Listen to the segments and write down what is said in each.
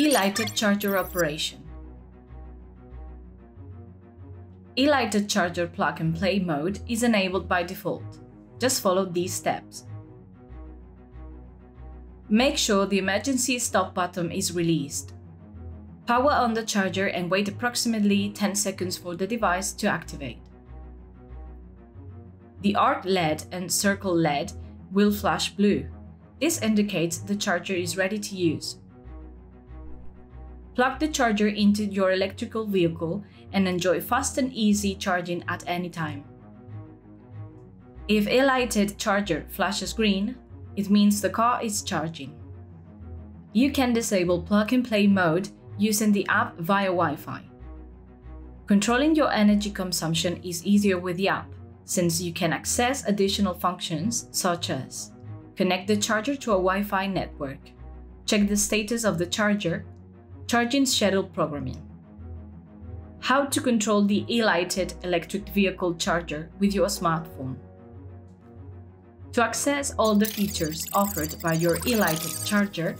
e-LightED charger operation. e-LightED charger plug and play mode is enabled by default. Just follow these steps. Make sure the emergency stop button is released. Power on the charger and wait approximately 10 seconds for the device to activate. The arc LED and circle LED will flash blue. This indicates the charger is ready to use. Plug the charger into your electrical vehicle and enjoy fast and easy charging at any time. If e-LightED charger flashes green, it means the car is charging. You can disable plug and play mode using the app via Wi-Fi. Controlling your energy consumption is easier with the app, since you can access additional functions such as connect the charger to a Wi-Fi network, check the status of the charger Charging schedule programming. How to control the e-LightED electric vehicle charger with your smartphone. To access all the features offered by your e-LightED charger,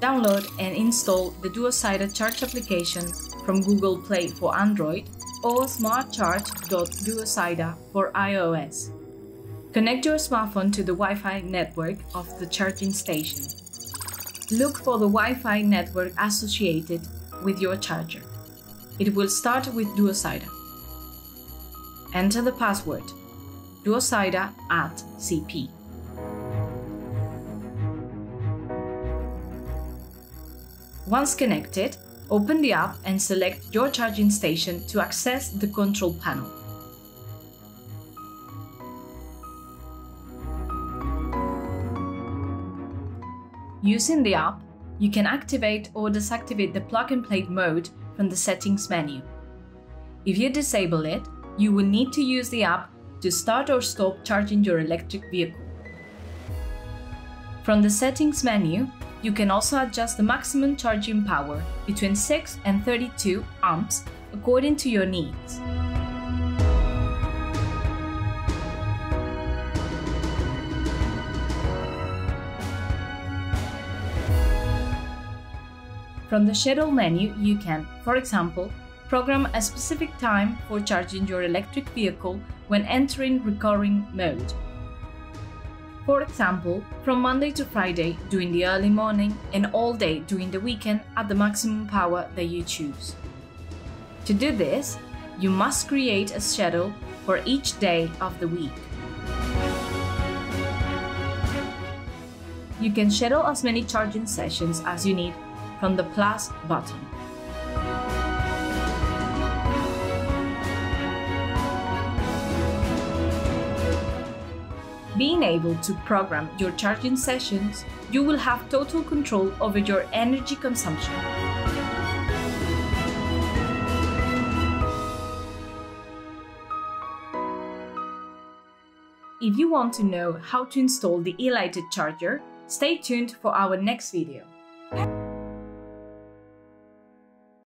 download and install the Duosida Charge application from Google Play for Android or smartcharge.duosida for iOS. Connect your smartphone to the Wi-Fi network of the charging station. Look for the Wi-Fi network associated with your charger. It will start with Duosida. Enter the password duosida at cp. Once connected, open the app and select your charging station to access the control panel. Using the app, you can activate or deactivate the plug and play mode from the settings menu. If you disable it, you will need to use the app to start or stop charging your electric vehicle. From the settings menu, you can also adjust the maximum charging power between 6 and 32 amps according to your needs. From the schedule menu, you can, for example, program a specific time for charging your electric vehicle when entering recurring mode. For example, from Monday to Friday during the early morning and all day during the weekend at the maximum power that you choose. To do this, you must create a schedule for each day of the week. You can schedule as many charging sessions as you need from the plus button. Being able to program your charging sessions, you will have total control over your energy consumption. If you want to know how to install the e-LightED charger, stay tuned for our next video.